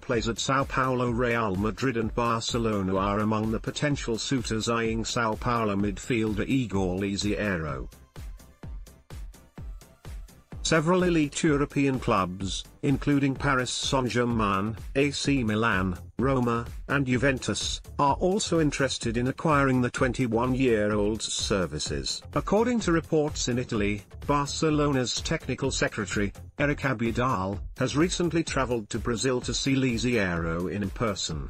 plays at Sao Paulo Real Madrid and Barcelona are among the potential suitors eyeing Sao Paulo midfielder Igor Liziero. Several elite European clubs, including Paris Saint-Germain, AC Milan, Roma, and Juventus, are also interested in acquiring the 21-year-old's services. According to reports in Italy, Barcelona's technical secretary, Eric Abidal, has recently traveled to Brazil to see Liziero in person.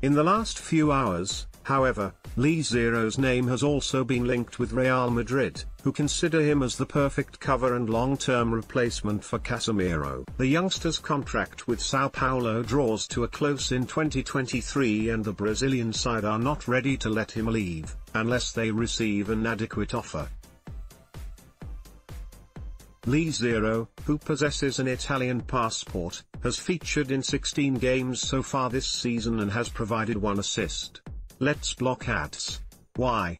In the last few hours, however, Liziero's name has also been linked with Real Madrid, who consider him as the perfect cover and long-term replacement for Casemiro. The youngster's contract with Sao Paulo draws to a close in 2023 and the Brazilian side are not ready to let him leave, unless they receive an adequate offer. Lee Zero, who possesses an Italian passport, has featured in 16 games so far this season and has provided one assist. Let's block ads. Why?